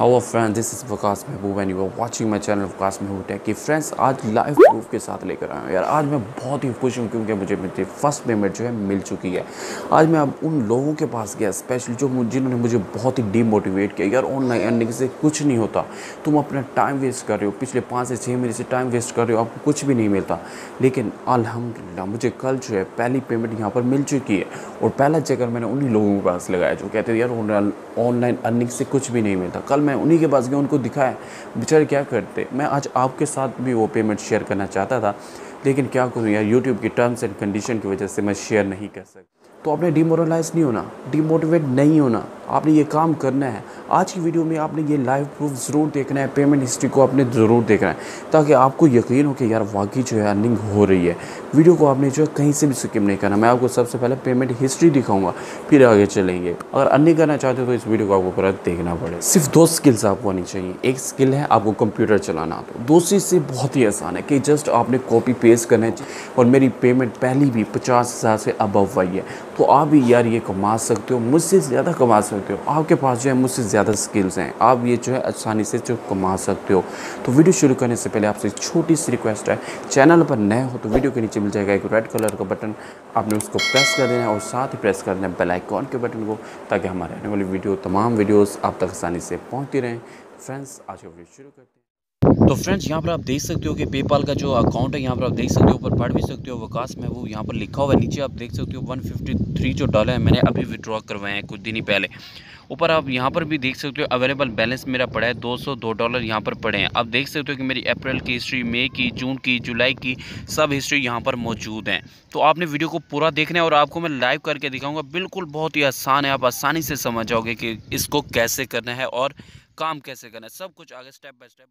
Hello friends, this is Waqas Mehboob and you are watching my channel Waqas Mehboob tech कि friends आज live proof के साथ लेकर आया हूँ। यार आज मैं बहुत ही खुश हूँ क्योंकि मुझे मेरी फ़र्स्ट पेमेंट जो है मिल चुकी है। आज मैं अब उन लोगों के पास गया स्पेशली जो जिन्होंने मुझे बहुत ही डीमोटिवेट किया। यार ऑनलाइन अर्निंग से कुछ नहीं होता। तुम अपना टाइम वेस्ट कर रहे हो। पिछले पाँच से छः महीने से टाइम वेस्ट कर रहे हो। आपको कुछ भी नहीं मिलता। लेकिन अल्हम्दुलिल्लाह मुझे कल जो है पहली पेमेंट यहाँ पर मिल चुकी है। और पहला चक्कर मैंने उन्हीं लोगों के पास लगाया जो कहते हैं यार ऑनलाइन अर्निंग से कुछ भी नहीं मिलता। कल मैं उन्हीं के पास गया, उनको दिखाया। बेचारे क्या करते? मैं आज आपके साथ भी वो पेमेंट शेयर करना चाहता था, लेकिन क्या करूँ यार यूट्यूब की टर्म्स एंड कंडीशन की वजह से मैं शेयर नहीं कर सकता। तो आपने डिमोरलाइज नहीं होना डिमोटिवेट नहीं होना। आपने ये काम करना है। आज की वीडियो में आपने ये लाइव प्रूफ ज़रूर देखना है पेमेंट हिस्ट्री को आपने ज़रूर देखना है, ताकि आपको यकीन हो कि यार वाकई जो है अर्निंग हो रही है। वीडियो को आपने जो है कहीं से भी स्किप नहीं करना। मैं आपको सबसे पहले पेमेंट हिस्ट्री दिखाऊँगा, फिर आगे चलेंगे। अगर अर्निंग करना चाहते हो तो इस वीडियो को आपको पूरा देखना पड़े सिर्फ़ दो स्किल्स आपको आनी चाहिए। एक स्किल है आपको कंप्यूटर चलाना। तो दूसरी से बहुत ही आसान है कि जस्ट आपने कॉपी पेस्ट करना है और मेरी पेमेंट पहली भी पचास हज़ार से अबव आई है। तो आप भी यार ये कमा सकते हो। मुझसे ज़्यादा कमा सकते हो। आपके पास जो है मुझसे ज़्यादा स्किल्स हैं। आप ये जो है आसानी से जो कमा सकते हो। तो वीडियो शुरू करने से पहले आपसे एक छोटी सी रिक्वेस्ट है। चैनल पर नए हो तो वीडियो के नीचे मिल जाएगा एक रेड कलर का बटन आपने उसको प्रेस कर देना है और साथ ही प्रेस कर देना है बेलाइकॉन के बटन को, ताकि हमारे आने वाली वीडियो तमाम वीडियोज़ आप तक आसानी से पहुँचती रहें। फ्रेंड्स आज का वीडियो शुरू करते हैं। तो फ्रेंड्स, यहाँ पर आप देख सकते हो कि पेपाल का जो अकाउंट है, यहाँ पर आप देख सकते हो, ऊपर पढ़ भी सकते हो, वकास में वो यहाँ पर लिखा हुआ है, नीचे आप देख सकते हो 153 जो डॉलर है, मैंने अभी विड्रॉ करवाए हैं कुछ दिन ही पहले। ऊपर आप यहाँ पर भी देख सकते हो अवेलेबल बैलेंस मेरा पड़ा है 202 डॉलर यहाँ पर पड़े हैं। आप देख सकते हो कि मेरी अप्रैल की हिस्ट्री मई की जून की जुलाई की सब हिस्ट्री यहाँ पर मौजूद हैं। तो आपने वीडियो को पूरा देखना है और आपको मैं लाइव करके दिखाऊँगा, बिल्कुल बहुत ही आसान है, आप आसानी से समझ जाओगे कि इसको कैसे करना है और काम कैसे करना है। सब कुछ आगे स्टेप बाय स्टेप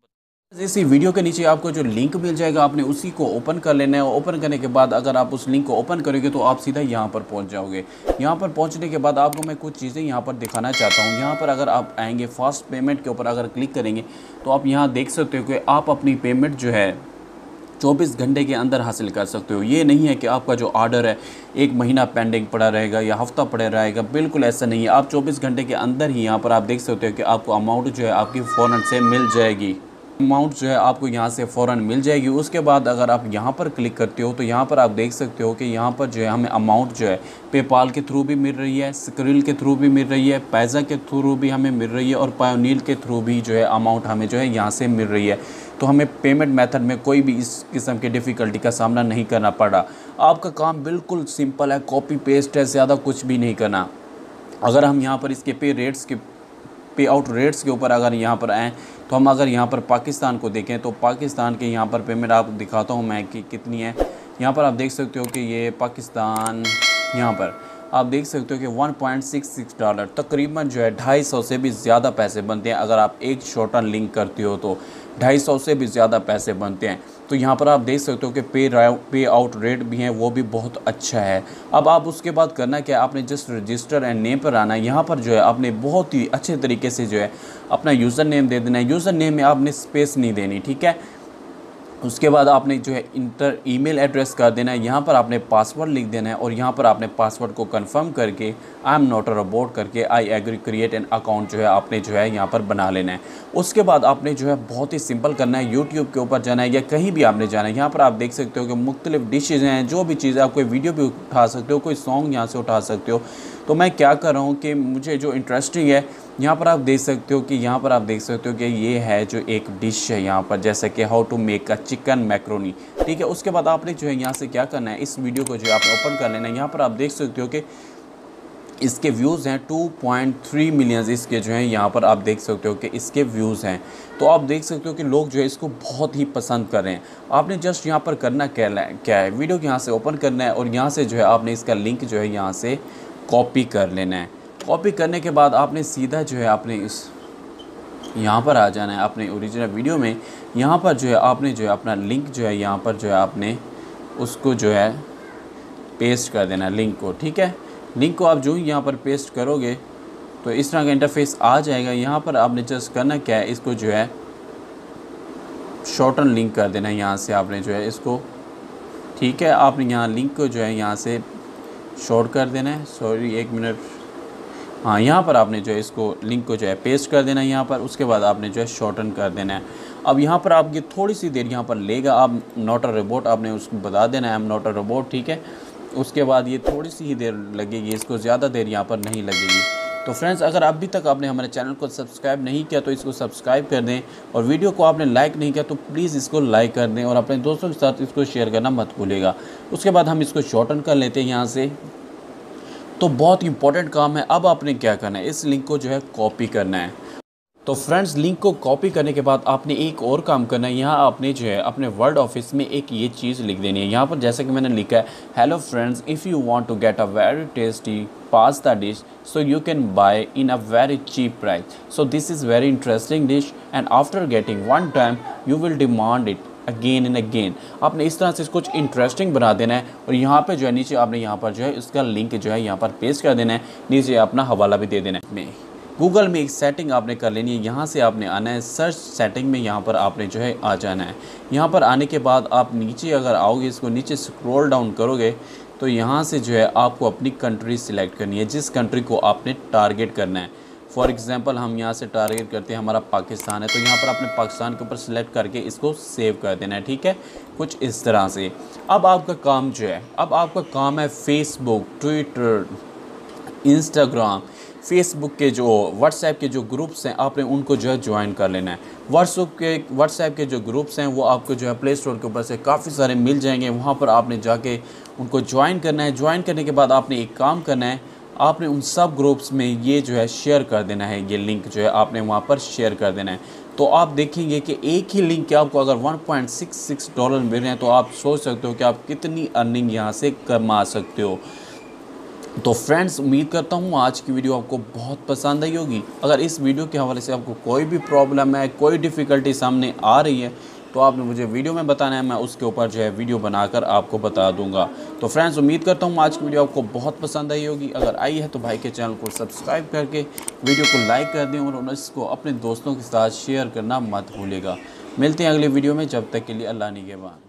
इसी वीडियो के नीचे आपको जो लिंक मिल जाएगा, आपने उसी को ओपन कर लेना है। ओपन करने के बाद अगर आप उस लिंक को ओपन करोगे तो आप सीधा यहाँ पर पहुँच जाओगे। यहाँ पर पहुँचने के बाद आपको मैं कुछ चीज़ें यहाँ पर दिखाना चाहता हूँ। यहाँ पर अगर आप आएँगे फास्ट पेमेंट के ऊपर अगर क्लिक करेंगे तो आप यहाँ देख सकते हो कि आप अपनी पेमेंट जो है 24 घंटे के अंदर हासिल कर सकते हो। ये नहीं है कि आपका जो ऑर्डर है, एक महीना पेंडिंग पड़ा रहेगा या हफ़्ता पड़ा रहेगा। बिल्कुल ऐसा नहीं है। आप 24 घंटे के अंदर ही यहाँ पर आप देख सकते हो कि आपको अमाउंट जो है आपकी फ़ौरन से मिल जाएगी। अमाउंट जो है आपको यहाँ से फ़ौरन मिल जाएगी। उसके बाद अगर आप यहाँ पर क्लिक करते हो तो यहाँ पर आप देख सकते हो कि यहाँ पर जो है हमें अमाउंट जो है पेपाल के थ्रू भी मिल रही है स्क्रिल के थ्रू भी मिल रही है पैज़ा के थ्रू भी हमें मिल रही है और पायोनील के थ्रू भी जो है अमाउंट हमें जो है यहाँ से मिल रही है। तो हमें पेमेंट मेथड में कोई भी इस किस्म की डिफ़िकल्टी का सामना नहीं करना पड़ा। आपका काम बिल्कुल सिंपल है कॉपी पेस्ट है, ज़्यादा कुछ भी नहीं करना। अगर हम यहाँ पर इसके पे रेट्स के पे आउट रेट्स के ऊपर अगर यहाँ पर आएँ तो हम अगर यहाँ पर पाकिस्तान को देखें तो पाकिस्तान के यहाँ पर पेमेंट आप दिखाता हूँ मैं कि कितनी है। यहाँ पर आप देख सकते हो कि ये पाकिस्तान यहाँ पर आप देख सकते हो कि 1.66 डॉलर तकरीबन जो है 250 से भी ज़्यादा पैसे बनते हैं। अगर आप एक शॉर्टन लिंक करते हो तो 250 से भी ज़्यादा पैसे बनते हैं। तो यहाँ पर आप देख सकते हो कि पे पे आउट रेट भी हैं, वो भी बहुत अच्छा है। अब आप उसके बाद करना क्या आपने जस्ट रजिस्टर एंड नेम पर आना है। यहाँ पर जो है आपने बहुत ही अच्छे तरीके से जो है अपना यूज़र नेम दे देना है। यूज़र नेम में आपने स्पेस नहीं देनी, ठीक है? उसके बाद आपने जो है इंटर ईमेल एड्रेस कर देना है। यहाँ पर आपने पासवर्ड लिख देना है और यहाँ पर आपने पासवर्ड को कंफर्म करके I am not a robot करके I agree create an account जो है आपने जो है यहाँ पर बना लेना है। उसके बाद आपने जो है बहुत ही सिंपल करना है। यूट्यूब के ऊपर जाना है या कहीं भी आपने जाना है। यहाँ पर आप देख सकते हो कि मुख्तलिफ़ डिशेज़ हैं। जो भी चीज़ें आप कोई वीडियो भी उठा सकते हो, कोई सॉन्ग यहाँ से उठा सकते हो। तो मैं क्या कर रहा हूँ कि मुझे जो इंटरेस्टिंग है, यहाँ पर आप देख सकते हो कि यहाँ पर आप देख सकते हो कि ये है जो एक डिश है यहाँ पर, जैसे कि how to make a chicken macaroni ठीक है, उसके बाद आपने जो है यहाँ से क्या करना है, इस वीडियो को जो है आपने ओपन कर लेना है। यहाँ पर आप देख सकते हो कि इसके व्यूज़ हैं 2.3 मिलियंस इसके जो हैं, यहाँ पर आप देख सकते हो कि इसके व्यूज़ हैं। तो आप देख सकते हो कि लोग जो है इसको बहुत ही पसंद कर रहे हैं। आपने जस्ट यहाँ पर करना क्या क्या है? वीडियो को यहाँ से ओपन करना है और यहाँ से जो है आपने इसका लिंक जो है यहाँ से कॉपी कर लेना है। कॉपी करने के बाद आपने सीधा जो है आपने इस यहाँ पर आ जाना है अपने ओरिजिनल वीडियो में। यहाँ पर जो है आपने जो है अपना लिंक जो है यहाँ पर जो है आपने उसको जो है पेस्ट कर देना लिंक को, ठीक है? लिंक को आप जो ही यहाँ पर पेस्ट करोगे तो इस तरह का इंटरफेस आ जाएगा। यहाँ पर आपने जस्ट करना क्या है, इसको जो है शॉर्टन लिंक कर देना है यहाँ से आपने जो है इसको, ठीक है? आपने यहाँ लिंक को जो है यहाँ से शॉर्ट कर देना है सॉरी एक मिनट। हाँ यहाँ पर आपने जो है इसको लिंक को जो है पेस्ट कर देना है यहाँ पर, उसके बाद आपने जो है शॉर्टन कर देना है। अब यहाँ पर आपकी थोड़ी सी देर यहाँ पर लेगा, आप नोट रोबोट आपने उसको बता देना है एम नोट रोबोट ठीक है? उसके बाद ये थोड़ी सी ही देर लगेगी, इसको ज़्यादा देर यहाँ पर नहीं लगेगी। तो फ्रेंड्स अगर अभी तक आपने हमारे चैनल को सब्सक्राइब नहीं किया तो इसको सब्सक्राइब कर दें और वीडियो को आपने लाइक नहीं किया तो प्लीज़ इसको लाइक कर दें और अपने दोस्तों के साथ इसको शेयर करना मत भूलेगा उसके बाद हम इसको शॉर्टन कर लेते हैं यहाँ से। तो बहुत इंपॉर्टेंट काम है, अब आपने क्या करना है? इस लिंक को जो है कॉपी करना है। तो फ्रेंड्स लिंक को कॉपी करने के बाद आपने एक और काम करना है। यहाँ आपने जो है अपने वर्ड ऑफ़िस में एक ये चीज़ लिख देनी है। यहाँ पर जैसे कि मैंने लिखा है hello friends if you want to get a very tasty pasta dish so you can buy in a very cheap price so this is very interesting dish and after getting one time you will demand it again and again आपने इस तरह से कुछ interesting बना देना है, और यहाँ पे जो है, नीचे आपने यहाँ पर जो है, इसका लिंक जो है, यहाँ पर पेस्ट कर देना है, नीचे अपना हवाला भी दे देना है। गूगल में एक सेटिंग आपने कर लेनी है, यहाँ से आपने आना है सर्च सेटिंग में यहाँ पर आपने जो है, आ जाना है। यहाँ पर आने के बाद आप नीचे अगर आओगे, इसको नीचे स्क्रॉल डाउन करोगे तो यहाँ से जो है आपको अपनी कंट्री सिलेक्ट करनी है, जिस कंट्री को आपने टारगेट करना है। फॉर एग्ज़ाम्पल हम यहाँ से टारगेट करते हैं, हमारा पाकिस्तान है तो यहाँ पर आपने पाकिस्तान के ऊपर सिलेक्ट करके इसको सेव कर देना है, ठीक है? कुछ इस तरह से। अब आपका काम जो है, अब आपका काम है फेसबुक ट्विटर इंस्टाग्राम फेसबुक के जो व्हाट्सएप के जो ग्रुप्स हैं, आपने उनको जो है ज्वाइन कर लेना है। व्हाट्सएप के व्हाट्सएप के जो ग्रुप्स हैं, वो आपको जो है प्ले स्टोर के ऊपर से काफ़ी सारे मिल जाएँगे। वहाँ पर आपने जाके उनको ज्वाइन करना है। ज्वाइन करने के बाद आपने एक काम करना है, आपने उन सब ग्रुप्स में ये जो है शेयर कर देना है। ये लिंक जो है आपने वहाँ पर शेयर कर देना है। तो आप देखेंगे कि एक ही लिंक के आपको अगर 1.66 डॉलर मिल रहे हैं तो आप सोच सकते हो कि आप कितनी अर्निंग यहाँ से कमा सकते हो। तो फ्रेंड्स उम्मीद करता हूँ आज की वीडियो आपको बहुत पसंद आई होगी। अगर इस वीडियो के हवाले से आपको कोई भी प्रॉब्लम है, कोई डिफ़िकल्टी सामने आ रही है तो आपने मुझे वीडियो में बताना है, मैं उसके ऊपर जो है वीडियो बनाकर आपको बता दूँगा। तो फ्रेंड्स उम्मीद करता हूँ आज की वीडियो आपको बहुत पसंद आई होगी। अगर आई है तो भाई के चैनल को सब्सक्राइब करके वीडियो को लाइक कर दें और इसको अपने दोस्तों के साथ शेयर करना मत भूलेगा मिलते हैं अगले वीडियो में, जब तक के लिए अल्लाह निगेबान।